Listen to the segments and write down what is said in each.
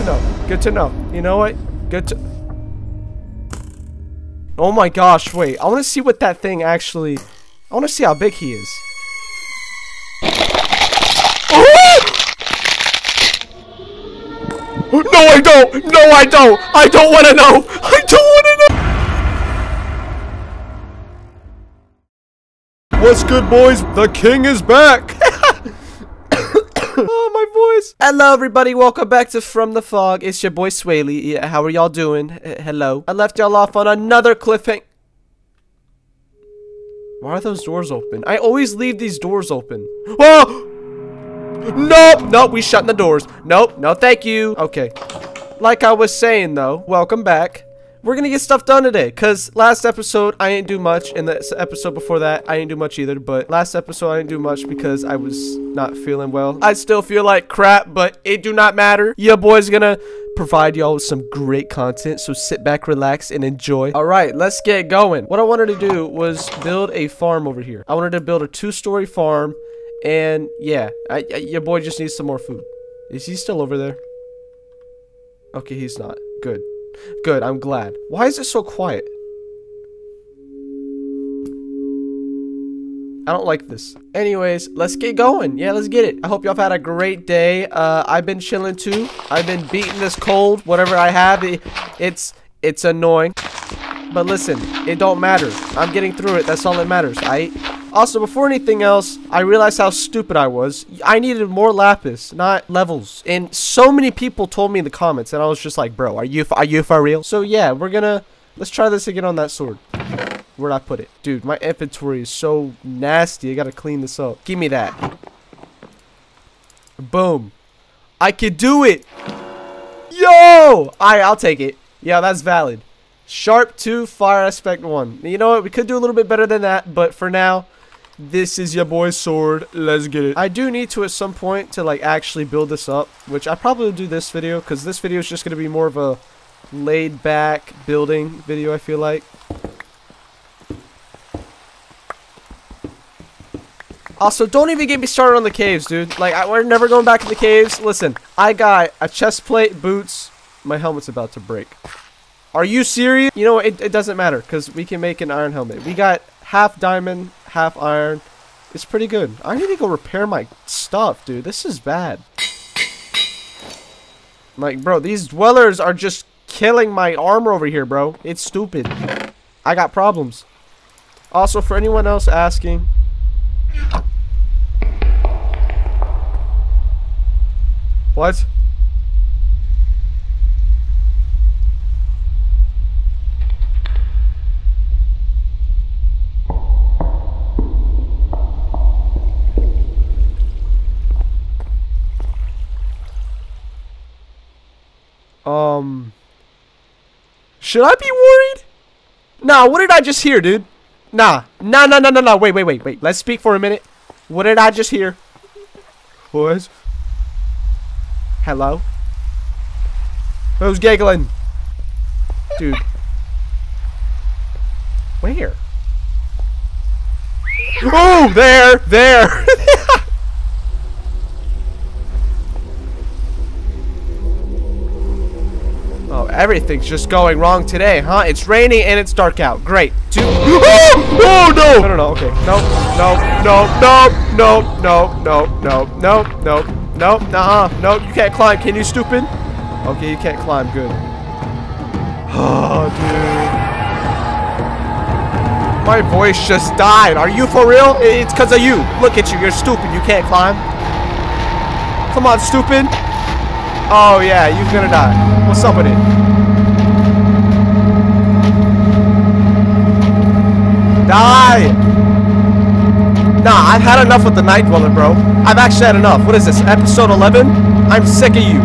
to know. Good to know. You know what? Good to... Oh my gosh, wait. I want to see what that thing actually... I want to see how big he is. Oh! No, I don't! No, I don't! I don't want to know! I don't want to know! What's good, boys? The king is back! Voice. Hello, everybody. Welcome back to From the Fog. It's your boy Swayle. Yeah, how are y'all doing? Uh, hello. I left y'all off on another cliffhanger. Why are those doors open? I always leave these doors open. Oh! Nope, nope, we shutting the doors. Nope, no thank you. Okay. Like I was saying though, welcome back. We're gonna get stuff done today, cause last episode I didn't do much, and the episode before that I didn't do much either, but last episode I didn't do much because I was not feeling well. I still feel like crap, but it do not matter. Your boy's gonna provide y'all with some great content, so sit back, relax, and enjoy. Alright, let's get going. What I wanted to do was build a farm over here. I wanted to build a two-story farm and yeah, I, I, your boy just needs some more food. Is he still over there? Okay, he's not. Good. Good, I'm glad. Why is it so quiet? I don't like this. Anyways, let's get going. Yeah, let's get it. I hope y'all have had a great day. Uh, I've been chilling too. I've been beating this cold. Whatever I have, it, it's it's annoying. But listen, it don't matter. I'm getting through it. That's all that matters. I also, before anything else, I realized how stupid I was. I needed more lapis, not levels. And so many people told me in the comments, and I was just like, bro, are you, are you for real? So yeah, we're gonna, let's try this again on that sword. Where'd I put it? Dude, my inventory is so nasty. I gotta clean this up. Give me that. Boom. I could do it. Yo! Alright, I'll take it. Yeah, that's valid. Sharp 2, Fire Aspect 1. You know what? We could do a little bit better than that, but for now, this is your boy's sword. Let's get it. I do need to at some point to like actually build this up, which I probably do this video because this video is just going to be more of a laid back building video, I feel like. Also, don't even get me started on the caves, dude. Like, I, we're never going back to the caves. Listen, I got a chest plate, boots. My helmet's about to break. Are you serious? You know, it, it doesn't matter because we can make an iron helmet. We got half diamond, half iron. It's pretty good. I need to go repair my stuff, dude. This is bad. Like, bro, these dwellers are just killing my armor over here, bro. It's stupid. I got problems. Also, for anyone else asking... What? Um. Should I be worried? Nah, what did I just hear, dude? Nah. Nah, nah, nah, nah, nah. Wait, wait, wait, wait. Let's speak for a minute. What did I just hear? What? Hello? Who's giggling? Dude. Where? Oh, there, there. Everything's just going wrong today, huh? It's raining and it's dark out. Great. Two. Oh, oh no! No, no, no. Okay. No, no, no, no, no, no, no, no, no, no, no, nah, no. You can't climb. Can you, stupid? Okay, you can't climb. Good. Oh, dude. My voice just died. Are you for real? It's because of you. Look at you. You're stupid. You can't climb. Come on, stupid. Oh, yeah. You're gonna die. What's up with it? Die! Nah, I've had enough with the Night Dweller, bro. I've actually had enough. What is this, episode 11? I'm sick of you.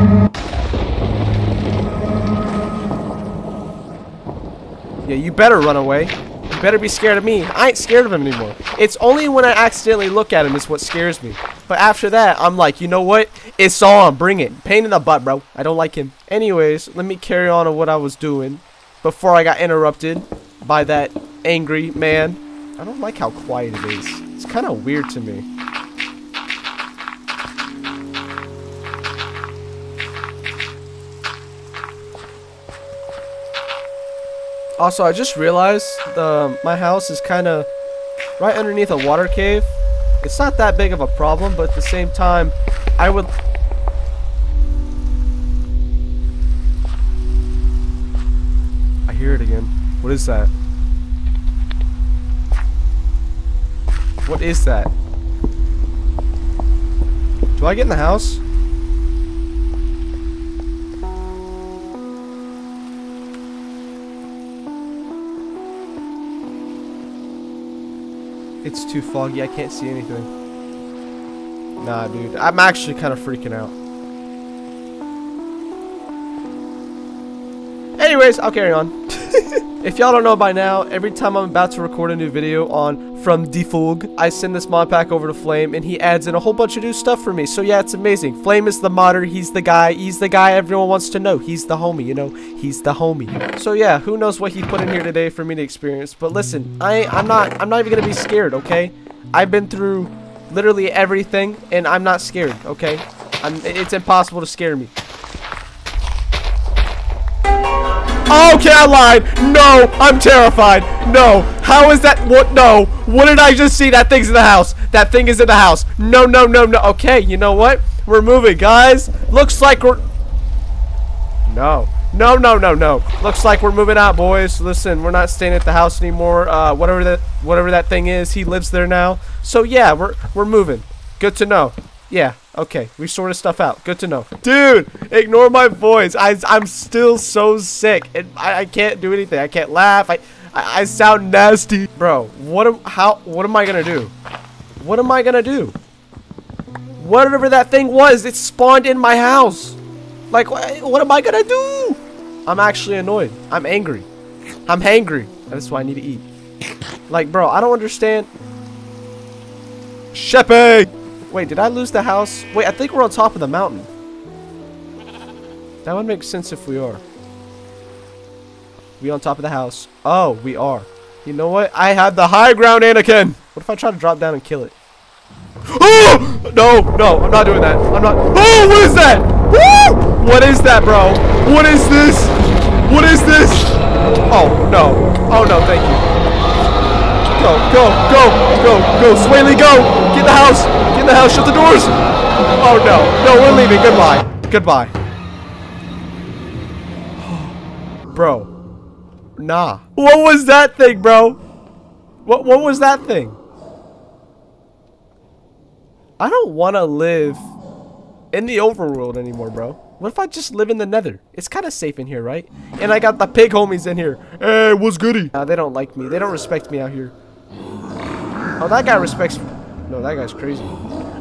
Yeah, you better run away. You better be scared of me. I ain't scared of him anymore. It's only when I accidentally look at him is what scares me. But after that, I'm like, you know what? It's on. Bring it. Pain in the butt, bro. I don't like him. Anyways, let me carry on to what I was doing before I got interrupted by that angry man. I don't like how quiet it is. It's kind of weird to me. Also, I just realized the, my house is kind of right underneath a water cave. It's not that big of a problem, but at the same time, I would I hear it again. What is that? What is that? Do I get in the house? It's too foggy. I can't see anything. Nah, dude. I'm actually kind of freaking out. Anyways, I'll carry on. if y'all don't know by now, every time I'm about to record a new video on From the Fog, I send this mod pack over to Flame, and he adds in a whole bunch of new stuff for me. So yeah, it's amazing. Flame is the modder. He's the guy. He's the guy everyone wants to know. He's the homie, you know. He's the homie. So yeah, who knows what he put in here today for me to experience. But listen, I, I'm not, I'm not even gonna be scared, okay? I've been through literally everything, and I'm not scared, okay? I'm, it's impossible to scare me. Okay, I lied. No, I'm terrified. No. How is that? What? No. What did I just see? That thing's in the house. That thing is in the house. No, no, no, no. Okay, you know what? We're moving, guys. Looks like we're... No. No, no, no, no. Looks like we're moving out, boys. Listen, we're not staying at the house anymore. Uh, whatever that, whatever that thing is, he lives there now. So yeah, we're we're moving. Good to know. Yeah, okay. We sorted stuff out. Good to know. Dude, ignore my voice. I, I'm still so sick. And I, I can't do anything. I can't laugh. I, I, I sound nasty. Bro, what am, how, what am I gonna do? What am I gonna do? Whatever that thing was, it spawned in my house. Like, what, what am I gonna do? I'm actually annoyed. I'm angry. I'm hangry. That's why I need to eat. Like, bro, I don't understand. Sheppy! Wait, did I lose the house? Wait, I think we're on top of the mountain. That would make sense if we are. We on top of the house. Oh, we are. You know what? I have the high ground, Anakin! What if I try to drop down and kill it? Oh! No, no, I'm not doing that. I'm not. Oh, what is that? Woo! What is that, bro? What is this? What is this? Oh, no. Oh, no, thank you. Go, go, go, go, go. Swayle, go! Get the house! In the house. Shut the doors. Oh, no. No, we're leaving. Goodbye. Goodbye. bro. Nah. What was that thing, bro? What, what was that thing? I don't want to live in the overworld anymore, bro. What if I just live in the nether? It's kind of safe in here, right? And I got the pig homies in here. Hey, what's goody? Nah, they don't like me. They don't respect me out here. Oh, that guy respects. No, that guy's crazy.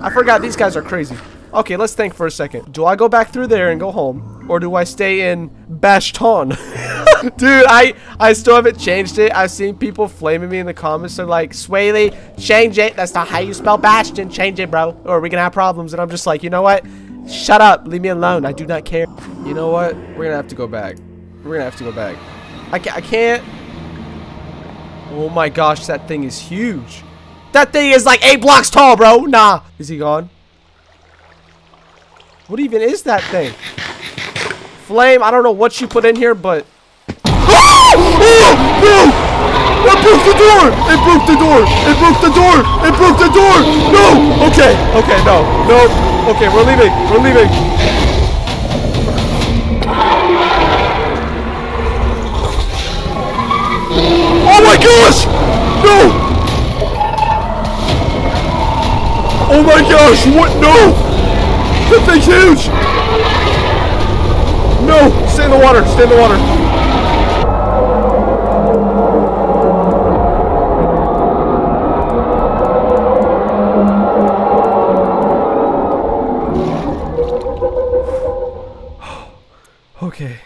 I forgot these guys are crazy. Okay, let's think for a second. Do I go back through there and go home? Or do I stay in Bashton? Dude, I, I still haven't changed it. I've seen people flaming me in the comments. They're like, Swayle, change it. That's not how you spell Bastion. Change it, bro. Or we're going to have problems. And I'm just like, you know what? Shut up. Leave me alone. I do not care. You know what? We're going to have to go back. We're going to have to go back. I, ca I can't. Oh my gosh, that thing is huge. That thing is like eight blocks tall, bro. Nah. Is he gone? What even is that thing? Flame, I don't know what you put in here, but... It broke the door! It broke the door! It broke the door! It broke the door! No! Okay, okay, no. No. Okay, we're leaving. We're leaving. Oh my gosh! No! Oh my gosh, what? No! That thing's huge! No! Stay in the water, stay in the water. okay.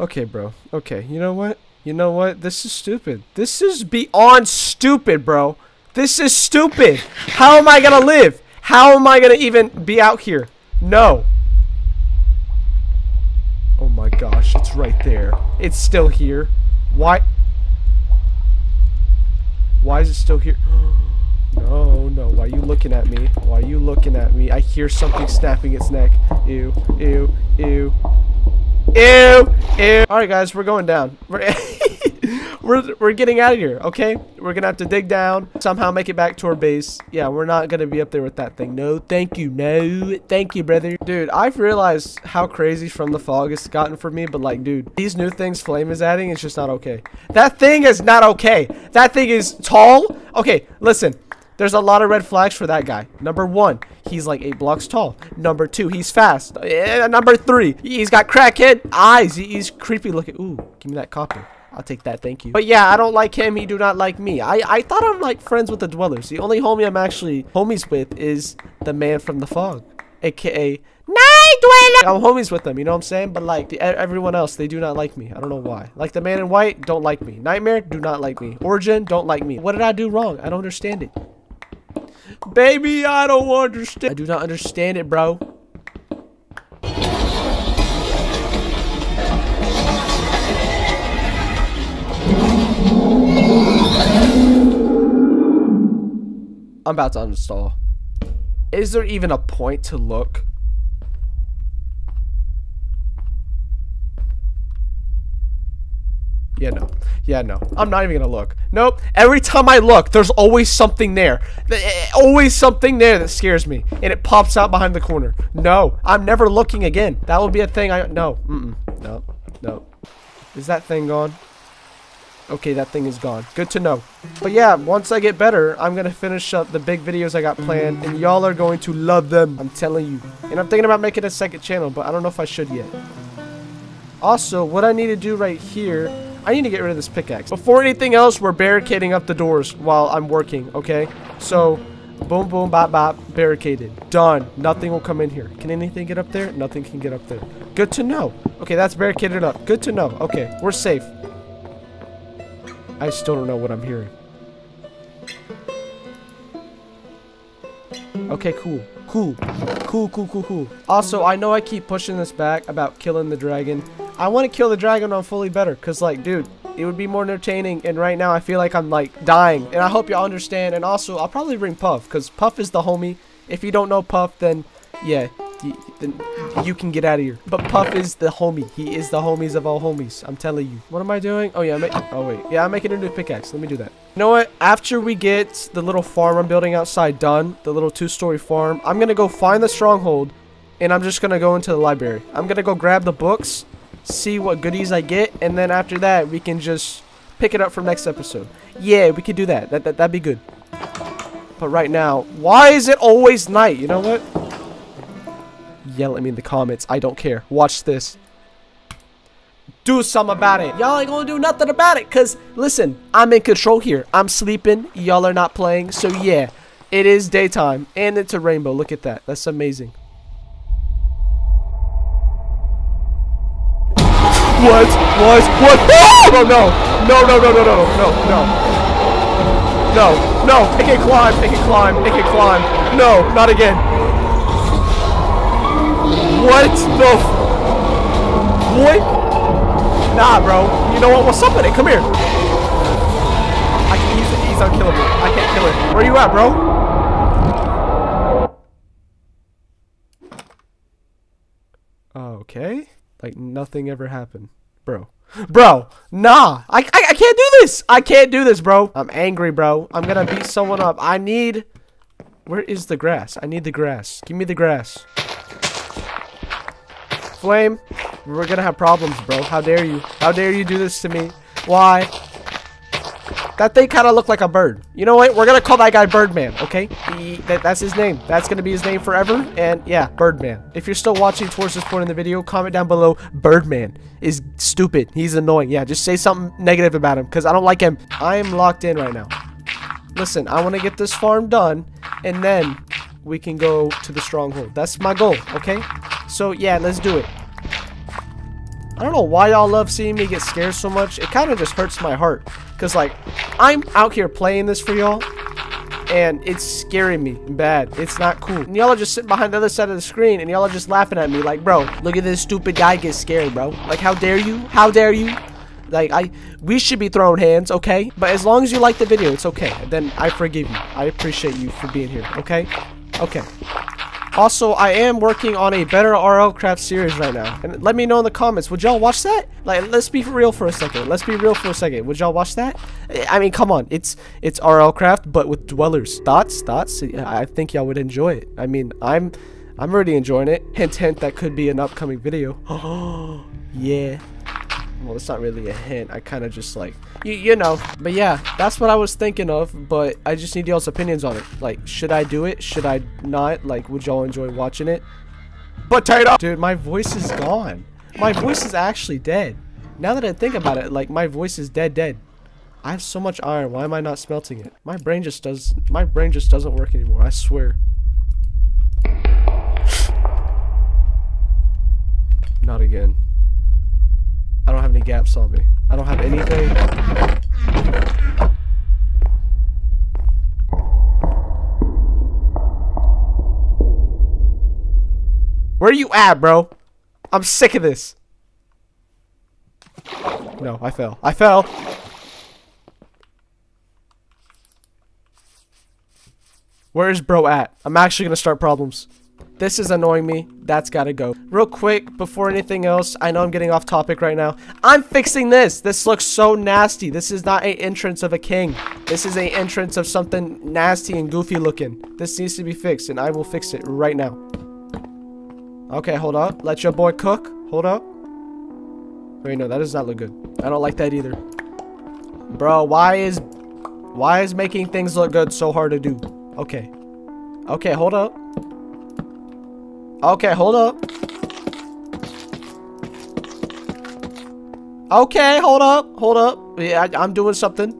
Okay, bro. Okay, you know what? You know what? This is stupid. This is beyond stupid, bro. This is stupid. How am I going to live? How am I going to even be out here? No. Oh my gosh, it's right there. It's still here. Why? Why is it still here? No, no. Why are you looking at me? Why are you looking at me? I hear something snapping its neck. Ew, ew, ew. Ew, ew. Alright guys, we're going down. we're, we're getting out of here, okay? We're gonna have to dig down, somehow make it back to our base. Yeah, we're not gonna be up there with that thing. No, thank you. No, thank you, brother. Dude, I've realized how crazy From the Fog has gotten for me, but like, dude, these new things Flame is adding, it's just not okay. That thing is not okay. That thing is tall. Okay, listen. There's a lot of red flags for that guy. Number one, he's like eight blocks tall. Number two, he's fast. Uh, number three, he's got crackhead eyes. He's creepy looking. Ooh, give me that copper. I'll take that, thank you. But yeah, I don't like him. He do not like me. I, I thought I'm like friends with the dwellers. The only homie I'm actually homies with is the man from the fog, aka Night Dweller. I'm homies with them, you know what I'm saying? But like the, everyone else, they do not like me. I don't know why. Like the man in white, don't like me. Nightmare, do not like me. Origin, don't like me. What did I do wrong? I don't understand it. Baby, I don't understand. I do not understand it, bro. I'm about to uninstall. Is there even a point to look? Yeah, no. Yeah, no. I'm not even gonna look. Nope. Every time I look, there's always something there. Eh, always something there that scares me. And it pops out behind the corner. No. I'm never looking again. That will be a thing I... No. Mm-mm. No. No. Is that thing gone? Okay, that thing is gone. Good to know. But yeah, once I get better, I'm going to finish up the big videos I got planned. And y'all are going to love them. I'm telling you. And I'm thinking about making a second channel, but I don't know if I should yet. Also, what I need to do right here I need to get rid of this pickaxe. Before anything else, we're barricading up the doors while I'm working, okay? So, boom, boom, bop, bop, barricaded. Done. Nothing will come in here. Can anything get up there? Nothing can get up there. Good to know. Okay, that's barricaded up. Good to know. Okay, we're safe. I still don't know what I'm hearing. Okay, cool. Cool. Cool, cool, cool, cool. Also, I know I keep pushing this back about killing the dragon. I want to kill the dragon on fully better because like dude it would be more entertaining and right now I feel like I'm like dying and I hope y'all understand and also I'll probably bring Puff because Puff is the homie. If you don't know Puff then yeah then you can get out of here. But Puff is the homie. He is the homies of all homies I'm telling you. What am I doing? Oh yeah I'm oh wait. Yeah I'm making a new pickaxe. Let me do that. You know what? After we get the little farm I'm building outside done the little two-story farm I'm gonna go find the stronghold and I'm just gonna go into the library. I'm gonna go grab the books see what goodies I get, and then after that, we can just pick it up for next episode. Yeah, we could do that. That, that That'd be good. But right now, why is it always night? You know what? Yell at me in the comments. I don't care. Watch this. Do something about it. Y'all ain't gonna do nothing about it. Because, listen, I'm in control here. I'm sleeping. Y'all are not playing. So, yeah, it is daytime. And it's a rainbow. Look at that. That's amazing. What? What? What? Oh no! No! No! No! No! No! No! No! No! No! It can climb! It can climb! It can climb! No! Not again! What the? what? Nah, bro. You know what? What's up with it? Come here. I can. He's, he's unkillable. I can't kill it. Where you at, bro? Okay. Like nothing ever happened. Bro. Bro, nah. I, I, I can't do this. I can't do this, bro. I'm angry, bro. I'm gonna beat someone up. I need... Where is the grass? I need the grass. Give me the grass. Flame, we're gonna have problems, bro. How dare you? How dare you do this to me? Why? That thing kind of looked like a bird. You know what? We're going to call that guy Birdman, okay? He, that, that's his name. That's going to be his name forever. And yeah, Birdman. If you're still watching towards this point in the video, comment down below, Birdman is stupid. He's annoying. Yeah, just say something negative about him because I don't like him. I am locked in right now. Listen, I want to get this farm done and then we can go to the stronghold. That's my goal, okay? So yeah, let's do it. I don't know why y'all love seeing me get scared so much. It kind of just hurts my heart. Because, like, I'm out here playing this for y'all. And it's scaring me bad. It's not cool. And y'all are just sitting behind the other side of the screen. And y'all are just laughing at me. Like, bro, look at this stupid guy get scared, bro. Like, how dare you? How dare you? Like, I, we should be throwing hands, okay? But as long as you like the video, it's okay. Then I forgive you. I appreciate you for being here, okay? Okay. Also, I am working on a better RL Craft series right now. And let me know in the comments, would y'all watch that? Like, let's be real for a second. Let's be real for a second. Would y'all watch that? I mean, come on. It's it's RL Craft, but with dwellers. Thoughts? Thoughts? I think y'all would enjoy it. I mean, I'm I'm already enjoying it. Hint, hint, that could be an upcoming video. Oh, yeah. Well, it's not really a hint. I kind of just like, you, you know. But yeah, that's what I was thinking of. But I just need y'all's opinions on it. Like, should I do it? Should I not? Like, would y'all enjoy watching it? Potato! Dude, my voice is gone. My voice is actually dead. Now that I think about it, like, my voice is dead, dead. I have so much iron. Why am I not smelting it? My brain just does. My brain just doesn't work anymore. I swear. Not again. I don't have any gaps on me. I don't have anything. Where are you at, bro? I'm sick of this. No, I fell. I fell. Where is bro at? I'm actually gonna start problems. This is annoying me. That's gotta go. Real quick, before anything else, I know I'm getting off topic right now. I'm fixing this. This looks so nasty. This is not a entrance of a king. This is a entrance of something nasty and goofy looking. This needs to be fixed, and I will fix it right now. Okay, hold up. Let your boy cook. Hold up. Wait, no, that does not look good. I don't like that either. Bro, why is... Why is making things look good so hard to do? Okay. Okay, hold up. Okay, hold up. Okay, hold up. Hold up. Yeah, I, am doing something.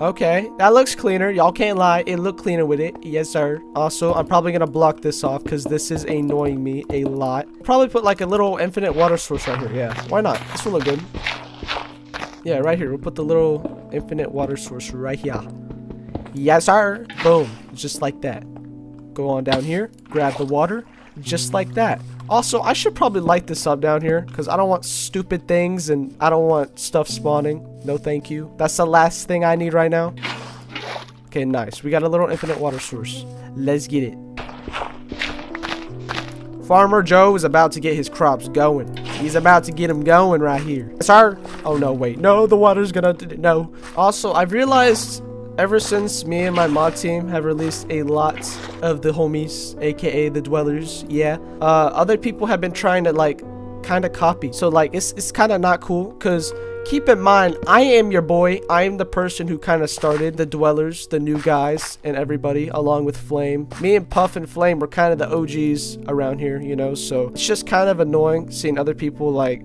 Okay, that looks cleaner. Y'all can't lie. It looked cleaner with it. Yes, sir. Also, I'm probably going to block this off because this is annoying me a lot. Probably put like a little infinite water source right here. Yeah, why not? This will look good. Yeah, right here. We'll put the little infinite water source right here. Yes, sir. Boom. Just like that. Go on down here. Grab the water just like that. Also, I should probably light this up down here because I don't want stupid things and I don't want stuff spawning. No thank you. That's the last thing I need right now. Okay, nice. We got a little infinite water source. Let's get it. Farmer Joe is about to get his crops going. He's about to get them going right here. Sir? Oh, no, wait. No, the water's gonna... No. Also, I've realized ever since me and my mod team have released a lot of the homies, aka the dwellers, yeah, uh, other people have been trying to like kind of copy. So like it's, it's kind of not cool because keep in mind, I am your boy. I am the person who kind of started the dwellers, the new guys, and everybody, along with Flame. Me and Puff and Flame were kind of the OGs around here, you know. So it's just kind of annoying seeing other people like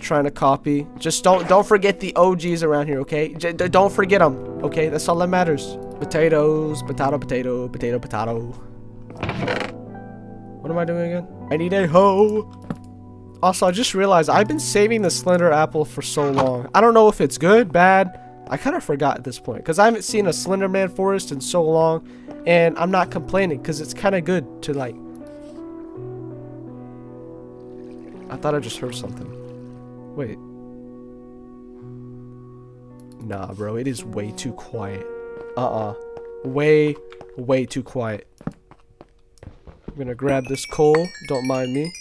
trying to copy. Just don't don't forget the OGs around here, okay? J don't forget them, okay? That's all that matters. Potatoes, potato, potato, potato, potato. What am I doing again? I need a hoe. Also, I just realized I've been saving the Slender Apple for so long. I don't know if it's good, bad. I kind of forgot at this point because I haven't seen a Slenderman forest in so long, and I'm not complaining because it's kind of good to like. I thought I just heard something. Wait. Nah, bro, it is way too quiet. Uh-uh. Way, way too quiet. I'm gonna grab this coal. Don't mind me.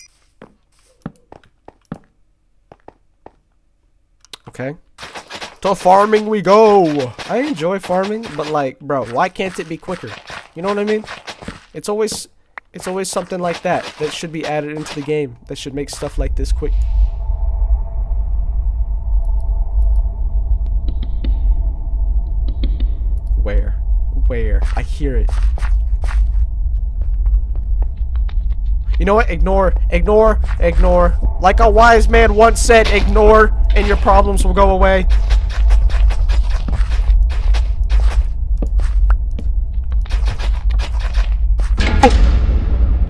Okay. To farming we go! I enjoy farming, but like, bro, why can't it be quicker? You know what I mean? It's always, it's always something like that that should be added into the game that should make stuff like this quick. Where? Where? I hear it. You know what? Ignore, ignore, ignore. Like a wise man once said, ignore and your problems will go away.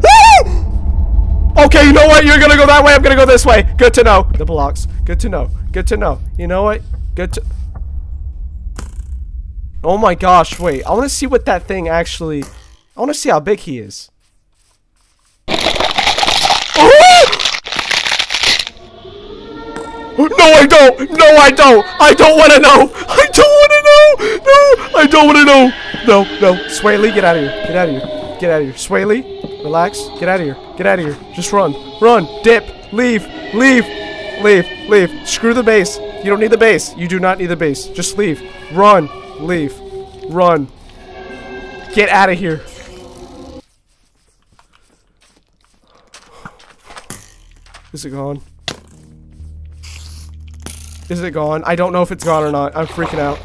Oh. Okay, you know what? You're gonna go that way. I'm gonna go this way. Good to know. The blocks. Good to know. Good to know. You know what? Good to... Oh my gosh, wait. I want to see what that thing actually... I want to see how big he is. No, I don't. No, I don't. I don't want to know. I don't want to know. No, I don't want to know. No, no. Swayle, get out of here. Get out of here. Get out of here. Swayle, relax. Get out of here. Get out of here. Just run. Run. Dip. Leave. Leave. Leave. Leave. Screw the base. You don't need the base. You do not need the base. Just leave. Run. Leave. Run. Get out of here. Is it gone? Is it gone? I don't know if it's gone or not. I'm freaking out.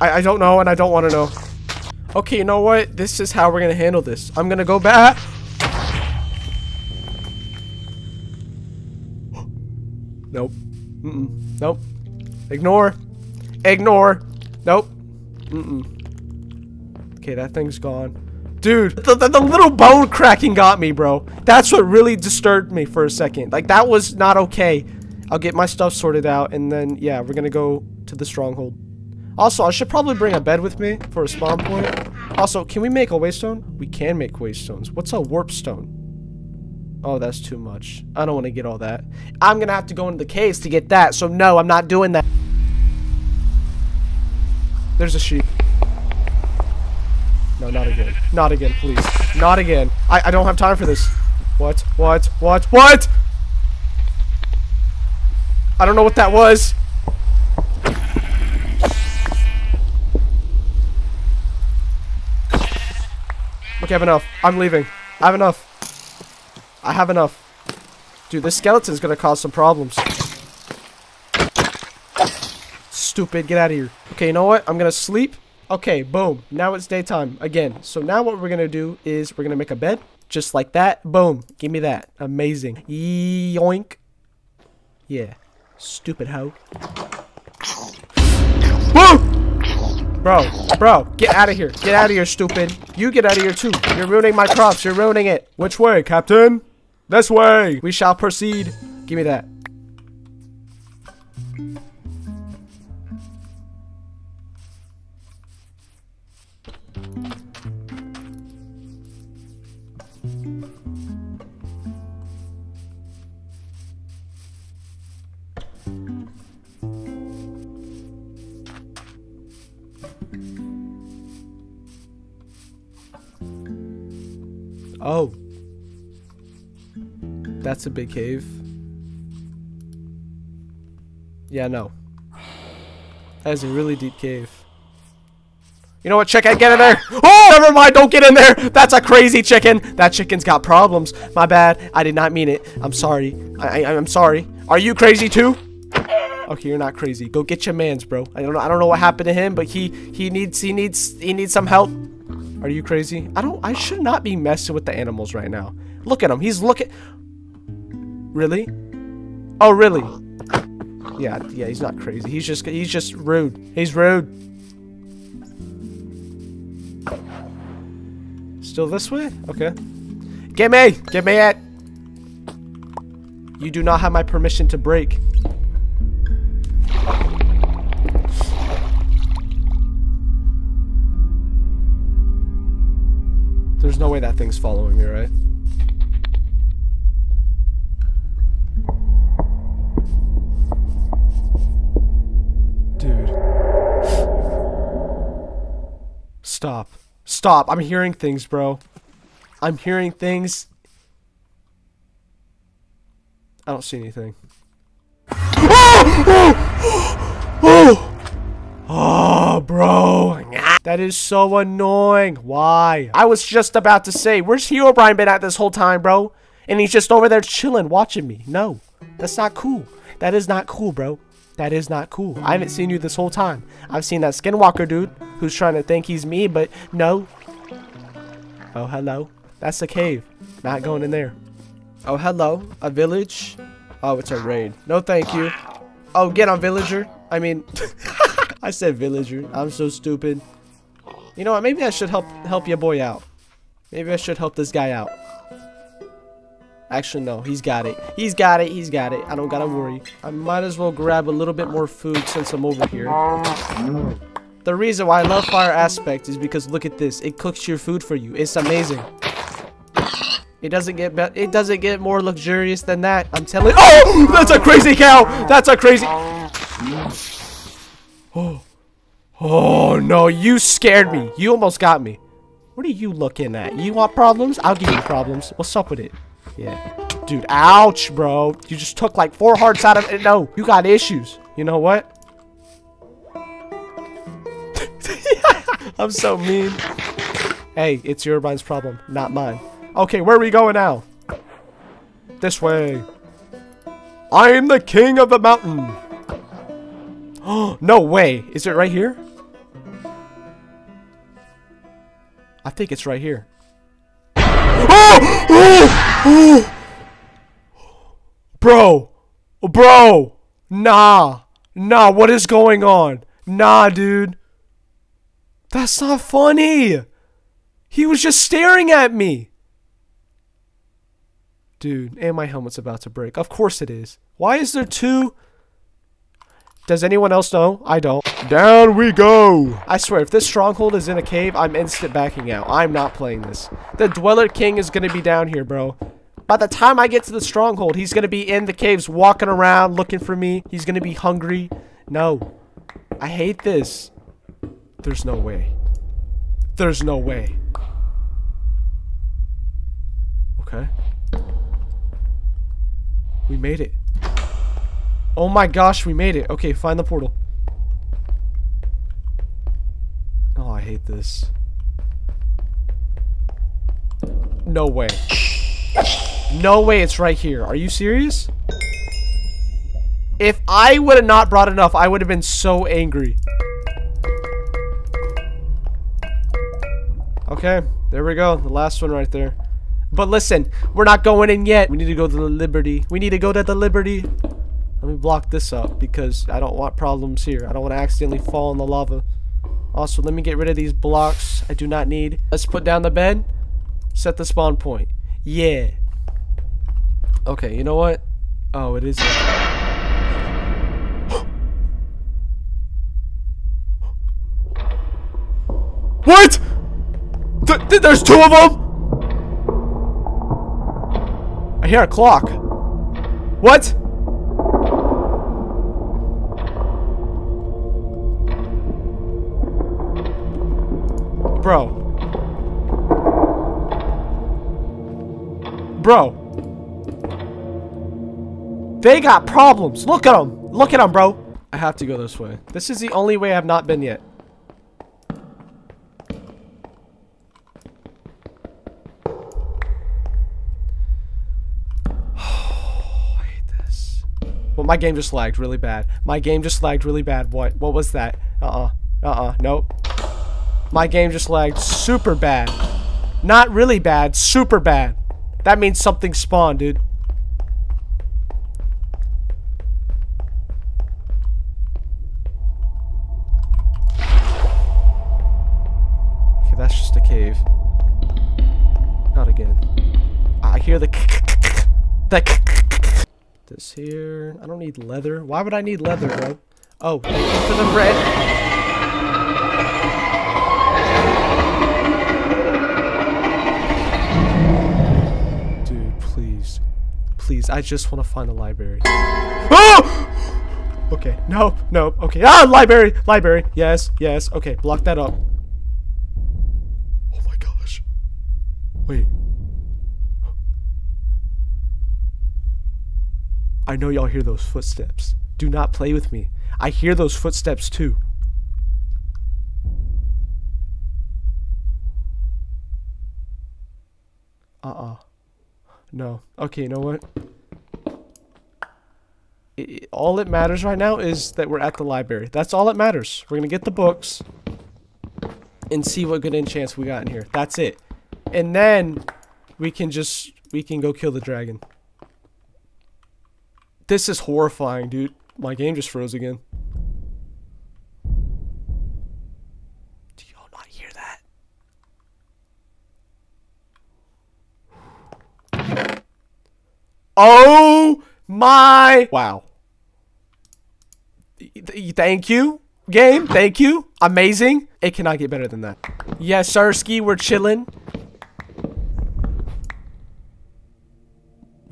I, I don't know and I don't want to know. Okay, you know what? This is how we're going to handle this. I'm going to go back. nope. Mm -mm. Nope. Ignore. Ignore. Nope. Mm-mm. Okay, that thing's gone. Dude, the, the, the, little bone cracking got me, bro. That's what really disturbed me for a second. Like, that was not okay. I'll get my stuff sorted out, and then, yeah, we're gonna go to the stronghold. Also, I should probably bring a bed with me for a spawn point. Also, can we make a waystone? We can make waystones. What's a warp stone? Oh, that's too much. I don't want to get all that. I'm gonna have to go into the caves to get that, so no, I'm not doing that. There's a sheep. No, not again. Not again, please. Not again. I, I don't have time for this. What? What? What? What? I don't know what that was. Okay, I have enough. I'm leaving. I have enough. I have enough. Dude, this skeleton's gonna cause some problems. Stupid, get out of here. Okay, you know what? I'm gonna sleep. Okay, boom. Now it's daytime again. So now what we're to do is we're to make a bed. Just like that. Boom. Give me that. Amazing. Yoink. Yeah. Stupid hoe. Woo! Bro, bro, get out of here. Get out of here, stupid. You get out of here too. You're ruining my crops. You're ruining it. Which way, Captain? This way. We shall proceed. Give me that. Oh. That's a big cave. Yeah, no. That is a really deep cave. You know what, chicken? Get in there! Oh, never mind, don't get in there! That's a crazy chicken! That chicken's got problems. My bad. I did not mean it. I'm sorry. I, I, I'm sorry. Are you crazy too? Okay, you're not crazy. Go get your man's, bro. I don't know. I don't know what happened to him, but he he needs he needs he needs some help. Are you crazy? I don't. I should not be messing with the animals right now. Look at him. He's looking. Really? Oh, really? Yeah, yeah. He's not crazy. He's just he's just rude. He's rude. Still this way? Okay. Get me! Get me at! You do not have my permission to break. There's no way that thing's following me, right? Stop. Stop. I'm hearing things, bro. I'm hearing things. I don't see anything. Oh! Oh! Oh, bro. That is so annoying. Why? I was just about to say, where's Herobrine been at this whole time, bro? And he's just over there chilling, watching me. No, that's not cool. That is not cool, bro. That is not cool. I haven't seen you this whole time. I've seen that skinwalker dude who's trying to think he's me, but no. Oh, hello. That's a cave. Not going in there. Oh, hello. A village? Oh, it's a raid. No, thank you. Oh, get on, villager. I mean, I said villager. I'm so stupid. You know what? Maybe I should help help your boy out. Maybe I should help this guy out. Actually, no. He's got it. He's got it. He's got it. I don't gotta worry. I might as well grab a little bit more food since I'm over here. The reason why I love Fire Aspect is because look at this. It cooks your food for you. It's amazing. It doesn't get better. it doesn't get more luxurious than that. I'm telling. Oh, that's a crazy cow. That's a crazy. Oh. Oh, no, you scared me. You almost got me. What are you looking at? You want problems? I'll give you problems. What's up with it? Yeah. Dude, ouch, bro. You just took like four hearts out of it. No, you got issues. You know what? I'm so mean. Hey, it's your mind's problem, not mine. Okay, where are we going now? This way. I am the king of the mountain. Oh, no way. Is it right here? I think it's right here. Oh! Oh! Oh! Bro! Bro! Nah! Nah, what is going on? Nah, dude. That's not funny! He was just staring at me! Dude, and my helmet's about to break. Of course it is. Why is there two... Does anyone else know? I don't. Down we go! I swear, if this stronghold is in a cave, I'm instant backing out. I'm not playing this. The Dweller King is gonna be down here, bro. By the time I get to the stronghold, he's gonna be in the caves walking around looking for me. He's gonna be hungry. No. I hate this. There's no way. There's no way. Okay. We made it. Oh my gosh, we made it. Okay, find the portal. Oh, I hate this. No way. No way it's right here. Are you serious? If I would have not brought enough, I would have been so angry. Okay, there we go. The last one right there. But listen, we're not going in yet. We need to go to the Liberty. We need to go to the Liberty. Let me block this up because I don't want problems here. I don't want to accidentally fall in the lava. Also, let me get rid of these blocks I do not need. Let's put down the bed. Set the spawn point. Yeah. Okay, you know what? Oh, it is. what? Th th there's two of them? I hear a clock. What? Bro. Bro. They got problems. Look at them. Look at them, bro. I have to go this way. This is the only way I've not been yet. Oh, this. Well, my game just lagged really bad. My game just lagged really bad. What? What was that? Uh-uh. Uh-uh. Nope. My game just lagged super bad. Not really bad, super bad. That means something spawned, dude. Okay, that's just a cave. Not again. Ah, I hear the the this here. I don't need leather. Why would I need leather, bro? Oh, thank you for the bread. Please. Please, I just want to find a library. Oh! Okay, no, no, okay. Ah, library, library. Yes, yes. Okay, block that up. Oh my gosh. Wait. I know y'all hear those footsteps. Do not play with me. I hear those footsteps too. Uh-uh. No. Okay, you know what? It, all that matters right now is that we're at the library. That's all that matters. We're going to get the books and see what good enchants we got in here. That's it. And then we can just, we can go kill the dragon. This is horrifying, dude. My game just froze again. Oh my. Wow. Thank you, game. Thank you. Amazing. It cannot get better than that. Yes, Sirski, we're chilling.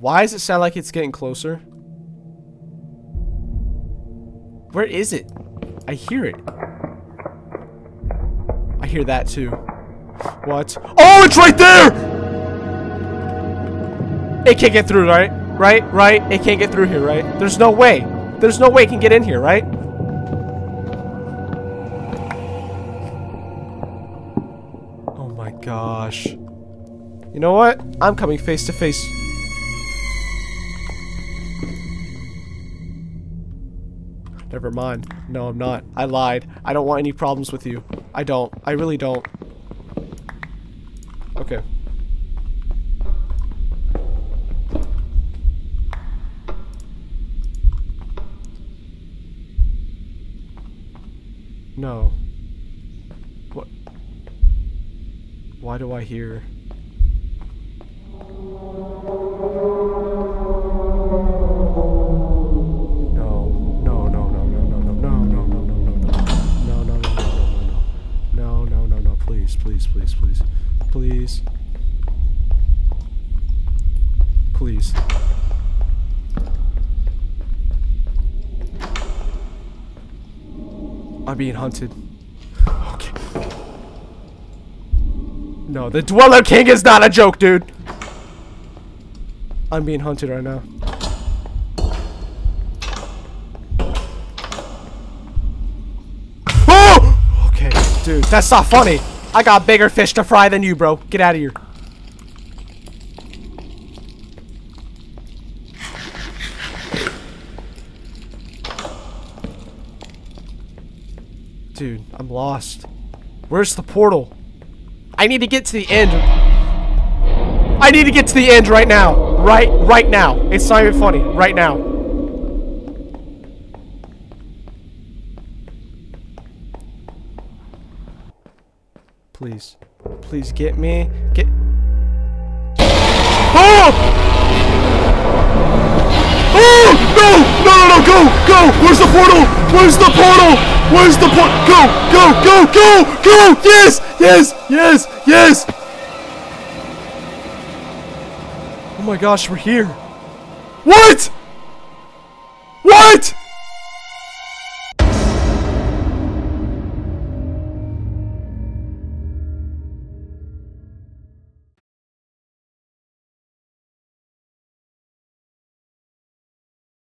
Why does it sound like it's getting closer? Where is it? I hear it. I hear that too. What? Oh, it's right there! It can't get through, right? Right? Right? It can't get through here, right? There's no way. There's no way it can get in here, right? Oh my gosh. You know what? I'm coming face to face. Never mind. No, I'm not. I lied. I don't want any problems with you. I don't. I really don't. Okay. No. What? Why do I hear... please, please, please, please. Being hunted. Okay. No, the Dweller King is not a joke, dude. I'm being hunted right now. Oh! Okay, dude, that's not funny. I got bigger fish to fry than you, bro. Get out of here. Dude, I'm lost. Where's the portal? I need to get to the end. I need to get to the end right now. Right, right now. It's not even funny. Right now. Please. Please get me. Get. Oh! Oh! No! No, no, no! Go! Go! Where's the portal? Where's the portal? Where's the portal? Go! Go! Go! Go! Go! Yes! Yes! Yes! Yes! Oh my gosh, we're here. What? What?